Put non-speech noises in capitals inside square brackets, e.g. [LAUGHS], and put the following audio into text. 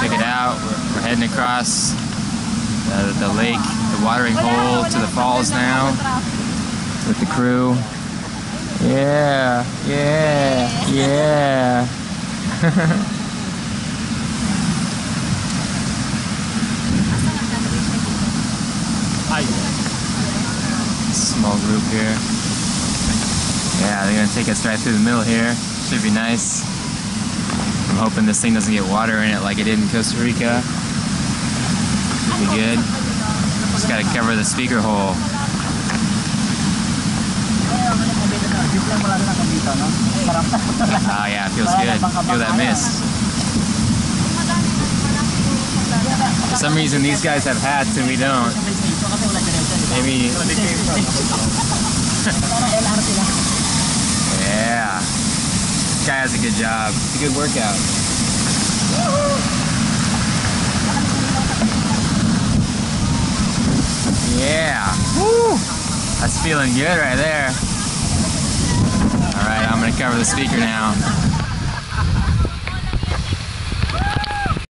Check it out. We're, we're heading across the, the lake, the watering hole to the falls now with the crew. Yeah, yeah, yeah. [LAUGHS] Small group here. Yeah, they're gonna take us right through the middle here. Should be nice. I'm hoping this thing doesn't get water in it like it did in Costa Rica. Should be good. Just gotta cover the speaker hole. Ah, yeah, feels good. Feel that mist. For some reason, these guys have hats and we don't. Maybe. [LAUGHS] yeah. This guy has a good job. It's a good workout. Yeah. Woo! That's feeling good right there. All right, I'm gonna cover the speaker now.